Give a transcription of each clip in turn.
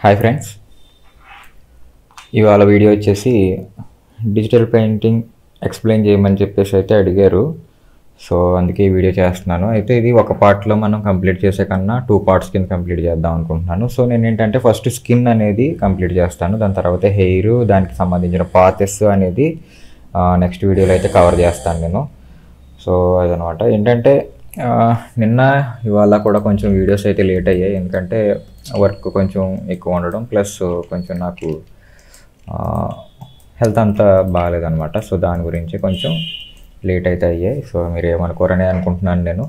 Hi friends ఇవాళ video వచ్చేసి digital painting explain చేయమని చెప్పేసి అయితే అడిగారు. సో అందుకే ఈ వీడియో చేస్తున్నాను. అయితే ఇది ఒక పార్ట్లో మనం కంప్లీట్ చేసే కన్నా టూ పార్ట్స్ కింద కంప్లీట్ చేద్దాం అనుకుంటున్నాను. సో నేను ఏంటంటే ఫస్ట్ స్కిన్ అనేది కంప్లీట్ చేస్తాను. దాని తర్వాత హెయిర్ దానికి సంబంధించిన పాతెస్ అనేది నెక్స్ట్ వీడియోలో అయితే కవర్ చేస్తాను నేను. సో అదనమాట. ఏంటంటే నిన్న ఇవాళ కూడా కొంచెం వీడియోస్ అయితే లేట్ అయ్యాయి. ఎందుకంటే వర్క్ కొంచెం ఎక్కువ ఉండడం ప్లస్ కొంచెం నాకు హెల్త్ అంతా బాగాలేదనమాట సో దాని గురించి కొంచెం లేట్ అయితే అయ్యాయి. సో మీరు ఏమనుకోరని అనుకుంటున్నాను నేను.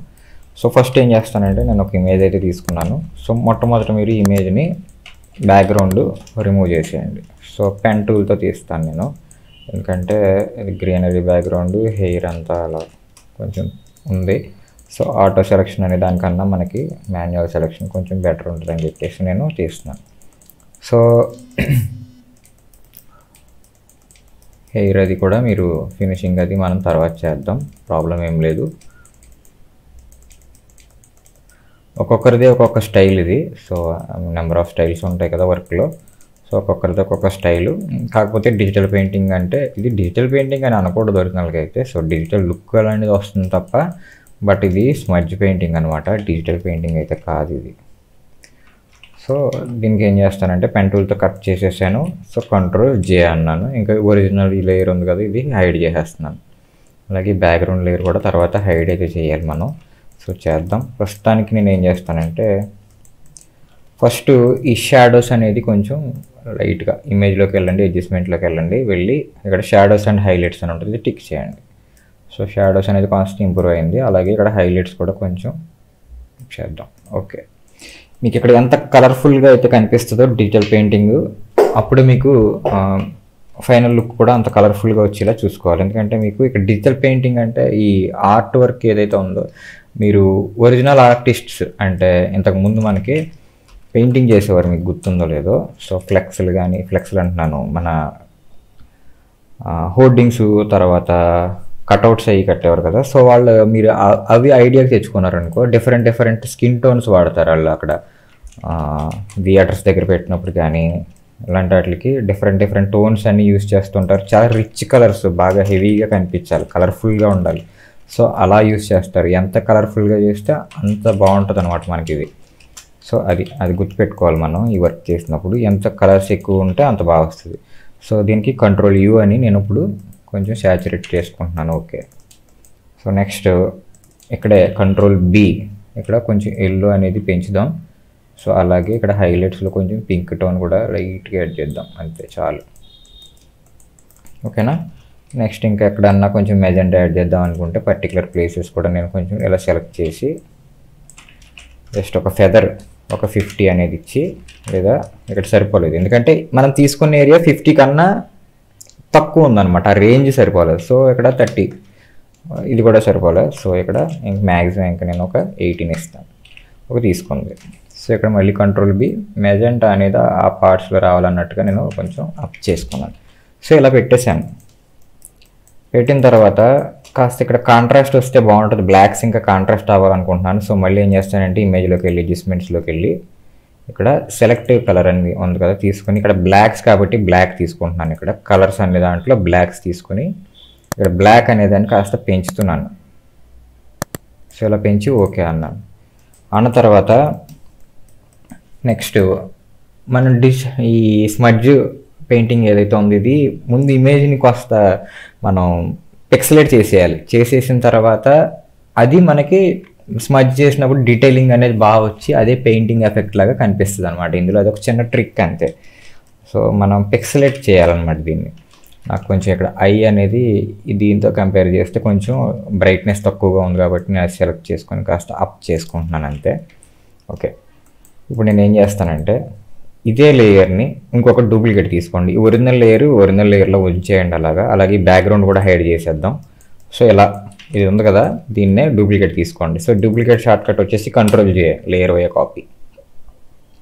సో ఫస్ట్ ఏం చేస్తానంటే నేను ఒక ఇమేజ్ అయితే తీసుకున్నాను. సో మొట్టమొదట మీరు ఇమేజ్ని బ్యాక్గ్రౌండ్ రిమూవ్ చేసేయండి. సో పెన్ టూల్తో తీస్తాను నేను. ఎందుకంటే ఇది గ్రీనరీ బ్యాక్గ్రౌండ్ హెయిర్ అంతా అలా కొంచెం ఉంది. సో ఆటో సెలెక్షన్ అనే దానికన్నా మనకి మాన్యువల్ సెలెక్షన్ కొంచెం బెటర్ ఉంటుందని చెప్పేసి నేను తీస్తున్నాను సో హెయిర్ అది కూడా మీరు ఫినిషింగ్ అది మనం తర్వాత చేద్దాం. ప్రాబ్లం ఏం లేదు. ఒక్కొక్కరిది ఒక్కొక్క స్టైల్ ఇది. సో నెంబర్ ఆఫ్ స్టైల్స్ ఉంటాయి కదా వర్క్లో సో ఒక్కొక్కరిది ఒక్కొక్క స్టైలు. కాకపోతే డిజిటల్ పెయింటింగ్ అంటే ఇది డిజిటల్ పెయింటింగ్ అని అనకూడదు ఒరిజినల్గా అయితే. సో డిజిటల్ లుక్ అలాంటిది వస్తుంది తప్ప బట్ ఇది స్మడ్జ్ పెయింటింగ్ అనమాట డిజిటల్ పెయింటింగ్ అయితే కాదు ఇది. సో దీనికి ఏం చేస్తానంటే పెన్ టూల్తో కట్ చేసేసాను. సో కంట్రోల్ జే అన్నాను. ఇంకా ఒరిజినల్ ఈ లేయర్ ఉంది కదా ఇది హైడ్ చేసేస్తున్నాను. అలాగే బ్యాక్గ్రౌండ్ లేయర్ కూడా తర్వాత హైడ్ అయితే చేయాలి మనం. సో చేద్దాం. ప్రస్తుతానికి నేను ఏం చేస్తానంటే ఫస్ట్ ఈ షాడోస్ అనేది కొంచెం లైట్గా ఇమేజ్లోకి వెళ్ళండి అడ్జస్ట్మెంట్లోకి వెళ్ళండి. వెళ్ళి ఇక్కడ షాడోస్ అండ్ హైలైట్స్ అని ఉంటుంది టిక్ చేయండి. సో షాడోస్ అనేది కాస్త ఇంప్రూవ్ అయింది. అలాగే ఇక్కడ హైలైట్స్ కూడా కొంచెం చేద్దాం. ఓకే మీకు ఇక్కడ ఎంత కలర్ఫుల్గా అయితే కనిపిస్తుందో డిజిటల్ పెయింటింగ్ అప్పుడు మీకు ఫైనల్ లుక్ కూడా అంత కలర్ఫుల్గా వచ్చేలా చూసుకోవాలి. ఎందుకంటే మీకు ఇక్కడ డిజిటల్ పెయింటింగ్ అంటే ఈ ఆర్ట్ వర్క్ ఏదైతే ఉందో మీరు ఒరిజినల్ ఆర్టిస్ట్స్ అంటే ఇంతకుముందు మనకి పెయింటింగ్ చేసేవారు మీకు గుర్తుందో లేదో. సో ఫ్లెక్స్లు కానీ ఫ్లెక్స్లు అంటున్నాను. మన హోర్డింగ్స్ తర్వాత కట్అవుట్స్ అవి కట్టేవారు కదా. సో వాళ్ళు మీరు అవి ఐడియాకి తెచ్చుకున్నారు అనుకో డిఫరెంట్ డిఫరెంట్ స్కిన్ టోన్స్ వాడతారు వాళ్ళు అక్కడ. థియేటర్స్ దగ్గర పెట్టినప్పుడు కానీ ఇలాంటి వాటికి డిఫరెంట్ డిఫరెంట్ టోన్స్ అన్ని యూస్ చేస్తుంటారు. చాలా రిచ్ కలర్స్ బాగా హెవీగా కనిపించాలి కలర్ఫుల్గా ఉండాలి. సో అలా యూస్ చేస్తారు. ఎంత కలర్ఫుల్గా చేస్తే అంత బాగుంటుంది అనమాట మనకి ఇది. సో అది అది గుర్తుపెట్టుకోవాలి మనం ఈ వర్క్ చేసినప్పుడు. ఎంత కలర్స్ ఎక్కువ ఉంటే అంత బాగా వస్తుంది. సో దీనికి కంట్రోల్ యూ అని నేను ఇప్పుడు కొంచెం శాచురేట్ చేసుకుంటున్నాను. ఓకే సో నెక్స్ట్ ఇక్కడే కంట్రోల్ బి ఇక్కడ కొంచెం ఎల్లో అనేది పెంచుదాం. సో అలాగే ఇక్కడ హైలైట్స్లో కొంచెం పింక్ టోన్ కూడా లైట్గా యాడ్ చేద్దాం. అంతే చాలు. ఓకేనా నెక్స్ట్ ఇంకా ఎక్కడన్నా కొంచెం మెజెండా యాడ్ చేద్దాం అనుకుంటే పర్టికులర్ ప్లేసెస్ కూడా నేను కొంచెం ఇలా సెలెక్ట్ చేసి జస్ట్ ఒక ఫెదర్ ఒక ఫిఫ్టీ అనేది ఇచ్చి లేదా ఇక్కడ సరిపోలేదు. ఎందుకంటే మనం తీసుకున్న ఏరియా ఫిఫ్టీ కన్నా తక్కువ ఉందన్నమాట. ఆ రేంజ్ సరిపోలేదు. సో ఇక్కడ థర్టీ. ఇది కూడా సరిపోలేదు. సో ఇక్కడ ఇంక మ్యాక్సిమం ఇంకా నేను ఒక ఎయిటీన్ ఇస్తాను. ఒక తీసుకుంది. సో ఇక్కడ మళ్ళీ కంట్రోల్ బి మెజెంటా అనేది ఆ పార్ట్స్లో రావాలన్నట్టుగా నేను కొంచెం అప్ చేసుకున్నాను. సో ఇలా పెట్టేశాను. పెట్టిన తర్వాత కాస్త ఇక్కడ కాంట్రాస్ట్ వస్తే బాగుంటుంది. బ్లాక్స్ ఇంకా కాంట్రాస్ట్ అవ్వాలనుకుంటున్నాను. సో మళ్ళీ ఏం చేస్తానంటే ఇమేజ్లోకి వెళ్ళి అడ్జస్ట్మెంట్స్లోకి వెళ్ళి ఇక్కడ సెలెక్టివ్ కలర్ అని ఉంది కదా తీసుకొని ఇక్కడ బ్లాక్స్ కాబట్టి బ్లాక్ తీసుకుంటున్నాను ఇక్కడ. కలర్స్ అనే దాంట్లో బ్లాక్స్ తీసుకొని ఇక్కడ బ్లాక్ అనేదాన్ని కాస్త పెంచుతున్నాను. సో ఇలా పెంచి ఓకే అన్నాను. అన్న తర్వాత నెక్స్ట్ మనం డిష్ ఈ స్మడ్జ్ పెయింటింగ్ ఏదైతే ఉంది ఇది ముందు ఇమేజ్ని కాస్త మనం పిక్సలేట్ చేసేయాలి. చేసేసిన తర్వాత అది మనకి స్మజ్ చేసినప్పుడు డీటెయిలింగ్ అనేది బాగా వచ్చి అదే పెయింటింగ్ ఎఫెక్ట్ లాగా కనిపిస్తుంది అనమాట ఇందులో అది ఒక చిన్న ట్రిక్ అంతే. సో మనం పిక్సలేట్ చేయాలన్నమాట దీన్ని. నాకు కొంచెం ఇక్కడ ఐ అనేది దీంతో కంపేర్ చేస్తే కొంచెం బ్రైట్నెస్ తక్కువగా ఉంది కాబట్టి నేను సెలెక్ట్ చేసుకొని కాస్త అప్ చేసుకుంటున్నాను అంతే. ఓకే ఇప్పుడు నేను ఏం చేస్తానంటే ఇదే లేయర్ని ఇంకొక డూప్లికేట్ తీసుకోండి. ఒరిజినల్ లేయర్ ఒరిజినల్ లేయర్లో ఉంచేయండి అలాగా. అలాగే బ్యాక్గ్రౌండ్ కూడా హైడ్ చేసేద్దాం. సో ఇలా ఇది ఉంది కదా దీన్నే డూప్లికేట్ తీసుకోండి. సో డూప్లికేట్ షార్ట్కట్ వచ్చేసి కంట్రోల్ చేయ లేయర్ వే కాపీ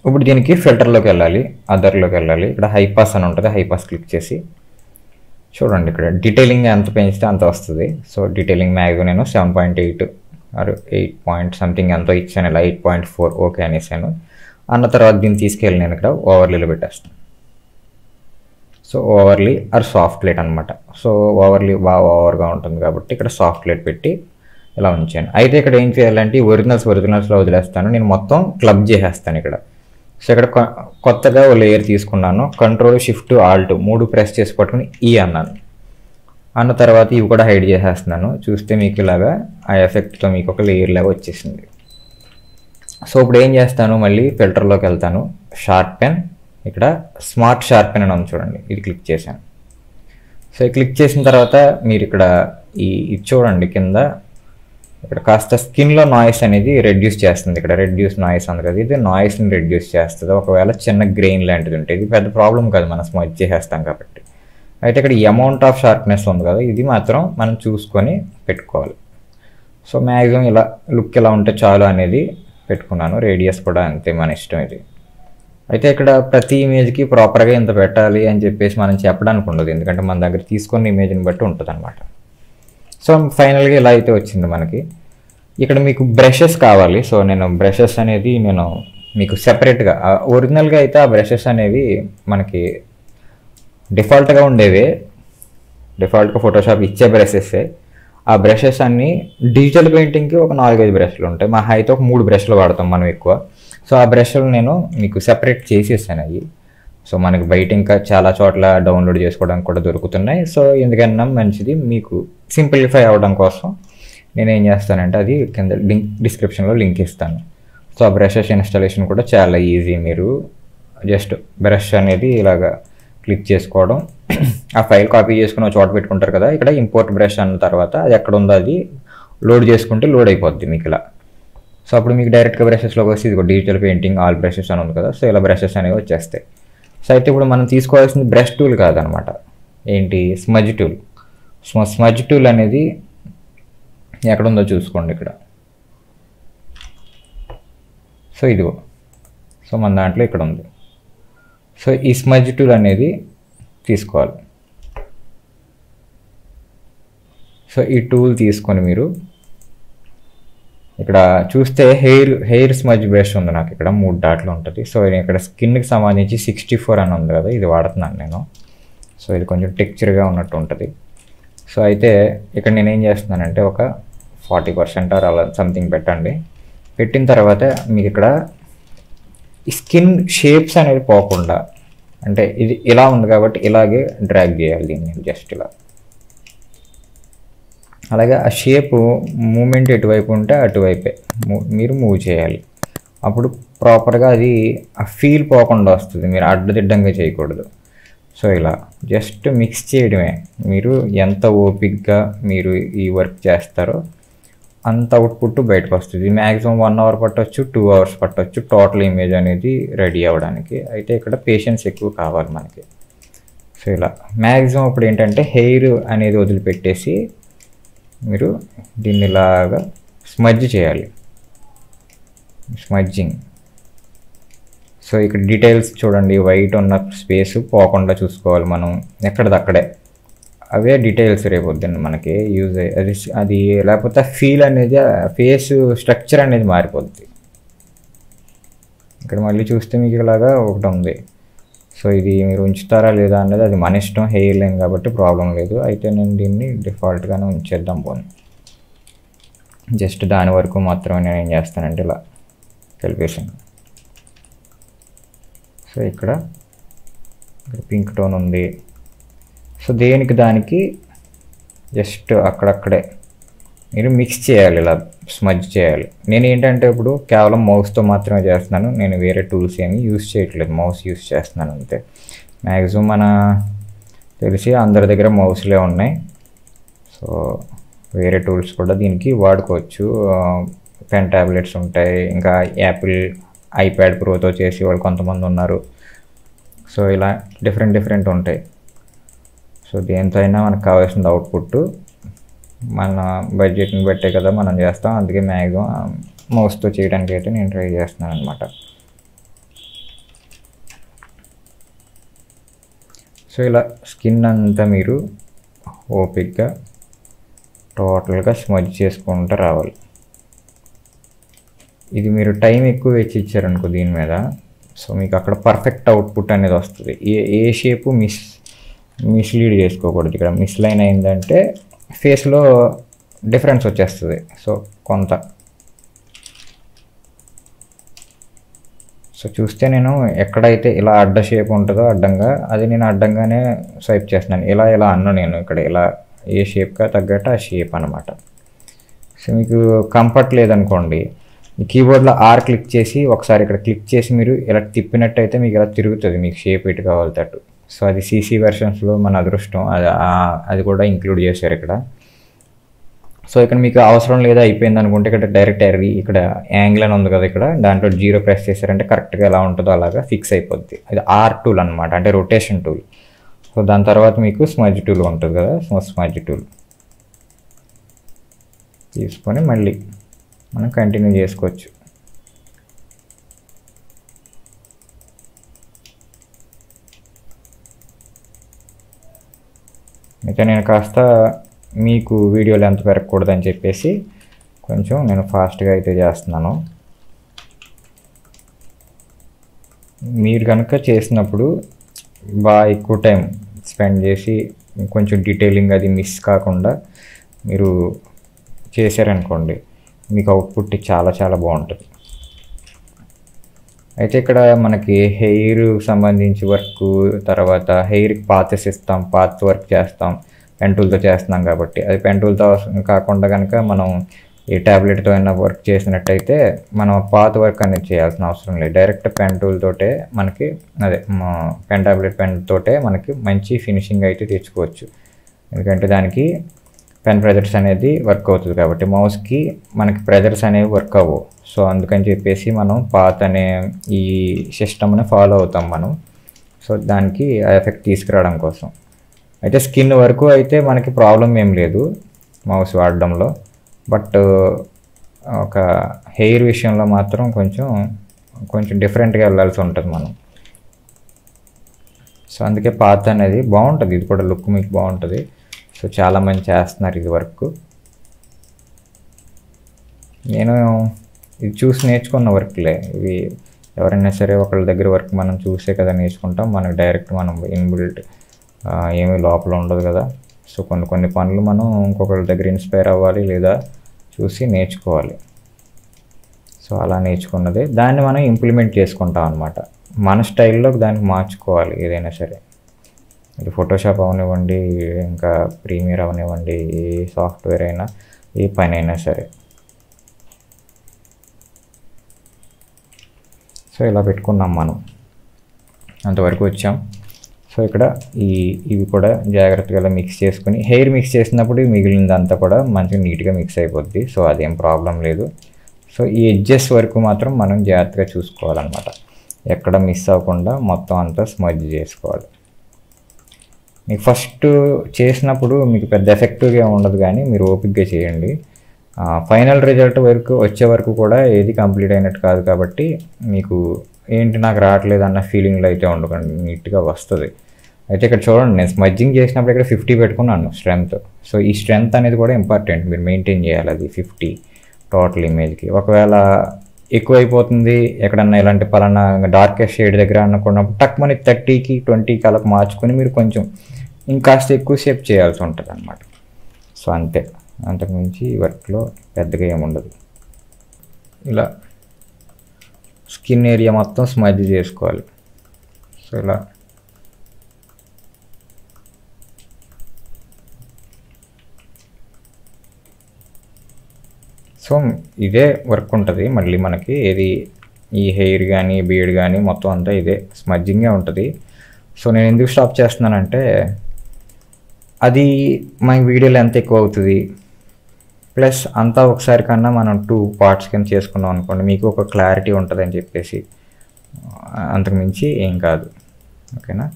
ఇప్పుడు దీనికి ఫిల్టర్లోకి వెళ్ళాలి అదర్లోకి వెళ్ళాలి. ఇక్కడ హైపాస్ అని ఉంటుంది హైపాస్ క్లిక్ చేసి. చూడండి ఇక్కడ డీటెయిలింగ్ ఎంత పెంచితే అంత వస్తుంది. సో డీటెయిలింగ్ మ్యాక్సిమం నేను seven point eight or eight point something ఎంతో ఇచ్చాను ఇలా ఎయిట్ పాయింట్ ఫోర్ ఓకే అనేసాను. అన్న తర్వాత దీన్ని తీసుకెళ్ళి నేను ఇక్కడ ఓవర్లీలో పెట్టేస్తాను. So overlay or soft light అనమాట సో ఓవర్లీ బాగా ఓవర్గా ఉంటుంది కాబట్టి ఇక్కడ సాఫ్ట్ లైట్ పెట్టి ఇలా ఉంచాను. అయితే ఇక్కడ ఏం చేయాలంటే ఒరిజినల్స్ ఒరిజినల్స్లో వదిలేస్తాను. నేను మొత్తం క్లబ్ చేసేస్తాను ఇక్కడ. సో ఇక్కడ కొ- కొత్తగా ఓ లేయర్ తీసుకున్నాను. కంట్రోల్ షిఫ్ట్ ఆల్ట్ మూడు ప్రెస్ చేసి పట్టుకుని ఈ అన్నాను. అన్న తర్వాత ఇవి కూడా హైడ్ చేసేస్తున్నాను. చూస్తే మీకు ఇలాగా ఆ ఎఫెక్ట్తో మీకు ఒక లేయర్ లాగా వచ్చేసింది. సో ఇప్పుడు ఏం చేస్తాను? మళ్ళీ ఫిల్టర్లోకి వెళ్తాను. Sharpen. ఇక్కడ స్మార్ట్ షార్ప్ అని ఉంది చూడండి. ఇది క్లిక్ చేశాను. సో క్లిక్ చేసిన తర్వాత మీరు ఇక్కడ ఈ ఇది చూడండి కింద. ఇక్కడ కాస్త స్కిన్లో నాయిస్ అనేది రెడ్యూస్ చేస్తుంది. ఇక్కడ రెడ్యూస్ నాయిస్ ఉంది కదా ఇది నాయిస్ని రెడ్యూస్ చేస్తుంది. ఒకవేళ చిన్న గ్రెయిన్ లాంటిది ఉంటే ఇది పెద్ద ప్రాబ్లం కాదు. మనం స్మచ్ చేసేస్తాం కాబట్టి. అయితే ఇక్కడ అమౌంట్ ఆఫ్ షార్ప్నెస్ ఉంది కదా ఇది మాత్రం మనం చూసుకొని పెట్టుకోవాలి. సో మ్యాక్సిమం ఇలా లుక్ ఎలా ఉంటే చాలు అనేది పెట్టుకున్నాను. రేడియస్ కూడా అంతే మన ఇష్టం ఇది. అయితే ఇక్కడ ప్రతి ఇమేజ్కి ప్రాపర్గా ఇంత పెట్టాలి అని చెప్పేసి మనం చెప్పడానికి ఉండదు ఎందుకంటే మన దగ్గర తీసుకున్న ఇమేజ్ని బట్టి ఉంటుంది అనమాట సో ఫైనల్గా ఇలా అయితే వచ్చింది మనకి. ఇక్కడ మీకు బ్రషెస్ కావాలి. సో నేను బ్రషెస్ అనేది నేను మీకు సెపరేట్గా ఒరిజినల్గా అయితే ఆ బ్రషెస్ అనేవి మనకి డిఫాల్ట్గా ఉండేవి. డిఫాల్ట్గా ఫోటోషాప్ ఇచ్చే బ్రషెస్సే ఆ బ్రషెస్ అన్నీ డిజిటల్ పెయింటింగ్కి ఒక నాలుగైదు బ్రష్లు ఉంటాయి. మా హైతో ఒక మూడు బ్రష్లు వాడతాం మనం ఎక్కువ. సో ఆ బ్రష్లు నేను మీకు సెపరేట్ చేసేసాను అవి. సో మనకు బయట ఇంకా చాలా చోట్ల డౌన్లోడ్ చేసుకోవడానికి కూడా దొరుకుతున్నాయి. సో ఎందుకన్నా మంచిది మీకు సింప్లిఫై అవ్వడం కోసం నేను ఏం చేస్తానంటే అది కింద లింక్ డిస్క్రిప్షన్లో లింక్ ఇస్తాను. సో ఆ బ్రషెస్ ఇన్స్టాలేషన్ కూడా చాలా ఈజీ మీరు జస్ట్ బ్రష్ అనేది ఇలాగా క్లిక్ చేసుకోవడం. ఆ ఫైల్ కాపీ చేసుకుని ఒక చోట పెట్టుకుంటారు కదా ఇక్కడ ఇంపోర్ట్ బ్రష్ అన్న తర్వాత అది ఎక్కడ ఉందో అది లోడ్ చేసుకుంటే లోడ్ అయిపోద్ది మీకు ఇలా. సో అప్పుడు మీకు డైరెక్ట్గా బ్రషెస్లోకి వస్తే ఇది డిజిటల్ పెయింటింగ్ ఆల్ బ్రషెస్ అని ఉంది కదా సో ఇలా బ్రషెస్ అనేవి వచ్చేస్తాయి. సో అయితే ఇప్పుడు మనం తీసుకోవాల్సింది బ్రష్ టూల్ కాదనమాట. ఏంటి? Smudge tool. స్మ స్మజ్ టూల్ అనేది ఎక్కడ ఉందో చూసుకోండి ఇక్కడ. సో ఇదిగో. సో మన దాంట్లో ఇక్కడ ఉంది. సో ఈ స్మజ్ టూల్ అనేది తీసుకోవాలి. సో ఈ టూల్ తీసుకొని మీరు ఇక్కడ చూస్తే హెయిర్ హెయిర్స్ మధ్య బ్రష్ ఉంది నాకు. ఇక్కడ మూడు డాట్లు ఉంటుంది. సో ఇక్కడ స్కిన్కి సంబంధించి సిక్స్టీ ఫోర్ అని ఉంది కదా ఇది వాడుతున్నాను నేను. సో ఇది కొంచెం టెక్చర్గా ఉన్నట్టు ఉంటుంది. సో అయితే ఇక్కడ నేను ఏం చేస్తున్నానంటే ఒక ఫార్టీ పర్సెంట్ ఆర్ అలా సంథింగ్ పెట్టండి. పెట్టిన తర్వాత మీకు ఇక్కడ స్కిన్ షేప్స్ అనేది పోకుండా అంటే ఇది ఇలా ఉంది కాబట్టి ఇలాగే డ్రాగ్ చేయాలి దీన్ని జస్ట్ ఇలా. అలాగే ఆ షేప్ మూమెంట్ ఎటువైపు ఉంటే అటువైపే. మూ- మీరు మూవ్ చేయాలి. అప్పుడు ప్రాపర్గా అది ఆ ఫీల్ పోకుండా వస్తుంది. మీరు అడ్డదిడ్డంగా చేయకూడదు. సో ఇలా జస్ట్ మిక్స్ చేయడమే. మీరు ఎంత ఓపిక్గా మీరు ఈ వర్క్ చేస్తారో అంత అవుట్పుట్ బయటకు వస్తుంది. మ్యాక్సిమం వన్ అవర్ పట్టవచ్చు టూ అవర్స్ పట్టవచ్చు టోటల్ ఇమేజ్ అనేది రెడీ అవ్వడానికి. అయితే ఇక్కడ పేషెన్స్ ఎక్కువ కావాలి మనకి. సో ఇలా మ్యాక్సిమం ఇప్పుడు ఏంటంటే హెయిర్ అనేది వదిలిపెట్టేసి మీరు దీన్ని ఇలాగా స్మజ్ చేయాలి. స్మజ్జింగ్ సో ఇక్కడ డీటెయిల్స్ చూడండి. వైట్ ఉన్న స్పేస్ పోకుండా చూసుకోవాలి మనం. ఎక్కడిదక్కడే. అవే డీటెయిల్స్ రేపు పొద్దున్న మనకి యూజ్ అయ్యి అది అది లేకపోతే ఫీల్ అనేది ఫేస్ స్ట్రక్చర్ అనేది మారిపోద్ది. ఇక్కడ మళ్ళీ చూస్తే మీకు ఇలాగా ఒకటి ఉంది. సో ఇది మీరు ఉంచుతారా లేదా అనేది అది మన ఇష్టం హెయిర్ లైన్ కాబట్టి ప్రాబ్లం లేదు. అయితే నేను దీన్ని డిఫాల్ట్గానే ఉంచేద్దాం పోను. జస్ట్ దాని వరకు మాత్రమే నేను ఏం చేస్తానంటే ఇలా కలిపేసాను సో ఇక్కడ ఇక్కడ పింక్ టోన్ ఉంది. సో దేనికి దానికి జస్ట్ అక్కడక్కడే మీరు మిక్స్ చేయాలి ఇలా. స్మజ్ చేయాలి. నేను ఏంటంటే ఇప్పుడు కేవలం మౌస్తో మాత్రమే చేస్తున్నాను. నేను వేరే టూల్స్ ఏమి యూస్ చేయట్లేదు. మౌస్ యూస్ చేస్తున్నాను అంతే. మ్యాక్సిమం మన తెలిసి అందరి దగ్గర మౌస్లే ఉన్నాయి. సో వేరే టూల్స్ కూడా దీనికి వాడుకోవచ్చు. పెన్ ట్యాబ్లెట్స్ ఉంటాయి. ఇంకా యాపిల్ ఐప్యాడ్ ప్రోతో చేసి వాళ్ళు కొంతమంది ఉన్నారు. సో ఇలా డిఫరెంట్ డిఫరెంట్ ఉంటాయి. సో దేంతో అయినా మనకు కావాల్సిన అవుట్పుట్. మన బడ్జెట్ని బట్టే కదా మనం చేస్తాం. అందుకే మ్యాక్సిమం మౌస్తో చేయడానికి అయితే నేను ట్రై చేస్తున్నాను అనమాట సో ఇలా స్కిన్ అంతా మీరు ఓపిక్గా టోటల్గా స్మజ్ చేసుకుంటూ రావాలి. ఇది మీరు టైం ఎక్కువ వెచ్చి ఇచ్చారనుకో దీని మీద సో మీకు అక్కడ పర్ఫెక్ట్ అవుట్పుట్ అనేది వస్తుంది. ఏ ఏ షేపు మిస్ మిస్లీడ్ చేసుకోకూడదు. ఇక్కడ మిస్లైన్ అయిందంటే ఫేస్లో డిఫరెన్స్ వచ్చేస్తుంది. సో కొంత. సో చూస్తే నేను ఎక్కడైతే ఇలా అడ్డ షేప్ ఉంటుందో అడ్డంగా అది నేను అడ్డంగానే స్వైప్ చేస్తున్నాను. ఇలా ఇలా అన్ను నేను ఇక్కడ. ఇలా ఏ షేప్గా తగ్గట్టు ఆ షేప్ అనమాట సో మీకు కంఫర్ట్ లేదనుకోండి ఈ కీబోర్డ్లో ఆర్ క్లిక్ చేసి ఒకసారి ఇక్కడ క్లిక్ చేసి మీరు ఇలా తిప్పినట్టయితే మీకు ఇలా తిరుగుతుంది. మీకు షేప్ ఎటు కావాలి తట్టు. సో అది సీసీ వెర్షన్స్లో మన అదృష్టం. అది అది కూడా ఇంక్లూడ్ చేశారు ఇక్కడ. సో ఇక్కడ మీకు అవసరం లేదా అయిపోయింది అనుకుంటే ఇక్కడ డైరెక్ట్ ఎర్రీ ఇక్కడ యాంగిల్ అని ఉంది కదా ఇక్కడ. దాంట్లో జీరో ప్రెస్ చేశారంటే కరెక్ట్గా ఎలా ఉంటుందో అలాగా ఫిక్స్ అయిపోద్ది. అది ఆర్ టూల్ అనమాట అంటే రొటేషన్ టూల్ సో దాని తర్వాత మీకు స్మజ్ టూల్ ఉంటుంది కదా సో స్మజ్ టూల్ తీసుకొని మళ్ళీ మనం కంటిన్యూ చేసుకోవచ్చు. అయితే నేను కాస్త మీకు వీడియో లెంత్ పెరగకూడదని చెప్పేసి కొంచెం నేను ఫాస్ట్గా అయితే చేస్తున్నాను. మీరు కనుక చేసినప్పుడు బాగా ఎక్కువ టైం స్పెండ్ చేసి కొంచెం డీటెయిలింగ్ అది మిస్ కాకుండా మీరు చేశారనుకోండి మీకు అవుట్పుట్ చాలా చాలా బాగుంటుంది. అయితే ఇక్కడ మనకి హెయిర్ సంబంధించి వర్క్ తర్వాత హెయిర్కి పాతెస్ ఇస్తాం పాత్ వర్క్ చేస్తాం పెంటూల్తో చేస్తున్నాం కాబట్టి. అది పెంటూల్తో కాకుండా కనుక మనం ఈ ట్యాబ్లెట్తో అయినా వర్క్ చేసినట్టయితే మనం పాత వర్క్ అనేది చేయాల్సిన అవసరం లేదు. డైరెక్ట్ పెన్ టూల్ తోటే మనకి అదే పెన్ టాబ్లెట్ పెన్ తోటే మనకి మంచి ఫినిషింగ్ అయితే తెచ్చుకోవచ్చు. ఎందుకంటే దానికి పెన్ ప్రెజర్స్ అనేది వర్క్ అవుతుంది కాబట్టి. మౌస్కి మనకి ప్రెజర్స్ అనేవి వర్క్ అవ్వవు. సో అందుకని చెప్పేసి మనం పాత్ అనే ఈ సిస్టమ్ని ఫాలో అవుతాం మనం. సో దానికి ఆ ఎఫెక్ట్ తీసుకురావడం కోసం. అయితే స్కిన్ వరకు అయితే మనకి ప్రాబ్లం ఏం లేదు మౌస్ వాడడంలో. బట్ ఒక హెయిర్ విషయంలో మాత్రం కొంచెం కొంచెం డిఫరెంట్గా వెళ్ళాల్సి ఉంటుంది మనం. సో అందుకే పాత్ అనేది బాగుంటుంది. ఇది కూడా లుక్ మీకు బాగుంటుంది. సో చాలామంది చేస్తున్నారు ఇది వర్క్. నేను ఇది చూసి నేర్చుకున్న వర్క్లే. ఇవి ఎవరైనా సరే ఒకళ్ళ దగ్గర వర్క్ మనం చూసే కదా నేర్చుకుంటాం. మనకు డైరెక్ట్ మనం ఇన్బిల్ట్ ఏమీ లోపల ఉండదు కదా. సో కొన్ని కొన్ని పనులు మనం ఇంకొకళ్ళ దగ్గర ఇన్స్పైర్ అవ్వాలి లేదా చూసి నేర్చుకోవాలి. సో అలా నేర్చుకున్నది. దాన్ని మనం ఇంప్లిమెంట్ చేసుకుంటాం అనమాట మన స్టైల్లో దాన్ని మార్చుకోవాలి ఏదైనా సరే. ఇది ఫోటోషాప్ అవనివ్వండి ఇంకా ప్రీమియర్ అవనివ్వండి ఏ సాఫ్ట్వేర్ అయినా ఏ పని అయినా సరే. సో ఇలా పెట్టుకున్నాం మనం. అంతవరకు వచ్చాం. సో ఇక్కడ ఈ ఇవి కూడా జాగ్రత్తగా మిక్స్ చేసుకుని హెయిర్ మిక్స్ చేసినప్పుడు మిగిలినదంతా కూడా మంచిగా నీట్గా మిక్స్ అయిపోద్ది. సో అదేం ప్రాబ్లం లేదు. సో ఈ ఎడ్జెస్ వరకు మాత్రం మనం జాగ్రత్తగా చూసుకోవాలన్నమాట. ఎక్కడ మిస్ అవ్వకుండా మొత్తం అంతా స్మజ్ చేసుకోవాలి. మీకు ఫస్ట్ చేసినప్పుడు మీకు పెద్ద ఎఫెక్టివ్గా ఉండదు కానీ మీరు ఓపిక్గా చేయండి. ఫైనల్ రిజల్ట్ వరకు వచ్చే వరకు కూడా ఏది కంప్లీట్ అయినట్టు కాదు కాబట్టి మీకు ఏంటి నాకు రావట్లేదు అన్న ఫీలింగ్లో అయితే ఉండకండి. నీట్గా వస్తుంది. అయితే ఇక్కడ చూడండి నేను స్మజ్జింగ్ చేసినప్పుడు ఇక్కడ ఫిఫ్టీ పెట్టుకున్నాను స్ట్రెంగ్త్ సో ఈ స్ట్రెంగ్త్ అనేది కూడా ఇంపార్టెంట్ మీరు మెయింటైన్ చేయాలి అది ఫిఫ్టీ టోటల్ ఇమేజ్కి ఒకవేళ ఎక్కువైపోతుంది ఎక్కడన్నా ఇలాంటి పలానా డార్కెస్ట్ షేడ్ దగ్గర అనుకున్నప్పుడు టక్ మనీ థర్టీకి ట్వంటీకి అలా మార్చుకొని మీరు కొంచెం ఇంకాస్త ఎక్కువ సేపు చేయాల్సి ఉంటుంది అనమాట సో అంతే. అంతకుమించి వర్క్లో పెద్దగా ఏముండదు ఇలా స్కిన్ ఏరియా మొత్తం స్మజ్ చేసుకోవాలి. సో ఇలా సో ఇదే వర్క్ ఉంటుంది. మళ్ళీ మనకి ఏది ఈ హెయిర్ కానీ బియర్డ్ కానీ మొత్తం అంతా ఇదే స్మజ్జింగే ఉంటుంది. సో నేను ఎందుకు స్టాప్ చేస్తున్నానంటే అది మన వీడియోలో ఎంత ఎక్కువ అవుతుంది? ప్లస్ అంతా ఒకసారి కన్నా మనం టూ పార్ట్స్ కింద చేసుకున్నాం అనుకోండి మీకు ఒక క్లారిటీ ఉంటుందని చెప్పేసి అంతకుమించి ఏం కాదు. ఓకేనా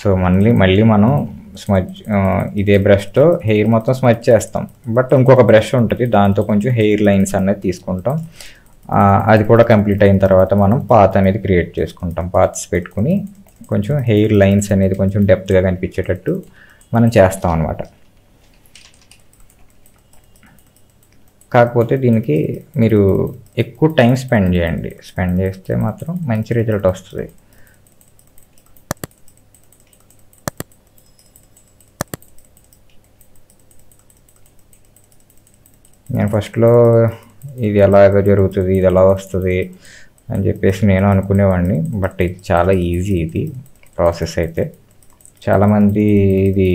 సో మళ్ళీ మళ్ళీ మనం స్మచ్ ఇదే బ్రష్తో హెయిర్ మొత్తం స్మచ్ చేస్తాం. బట్ ఇంకొక బ్రష్ ఉంటుంది దాంతో కొంచెం హెయిర్ లైన్స్ అనేది తీసుకుంటాం. అది కూడా కంప్లీట్ అయిన తర్వాత మనం పాత్ అనేది క్రియేట్ చేసుకుంటాం. పాత్స్ పెట్టుకుని కొంచెం హెయిర్ లైన్స్ అనేది కొంచెం డెప్త్గా కనిపించేటట్టు మనం చేస్తాం అనమాట కాకపోతే దీనికి మీరు ఎక్కువ టైం స్పెండ్ చేయండి. స్పెండ్ చేస్తే మాత్రం మంచి రిజల్ట్ వస్తుంది. నేను ఫస్ట్లో ఇది ఎలాగ జరుగుతుంది ఇది ఎలా వస్తుంది అని చెప్పేసి నేను అనుకునేవాడిని. బట్ ఇది చాలా ఈజీ ఇది ప్రాసెస్ అయితే. చాలామంది ఇది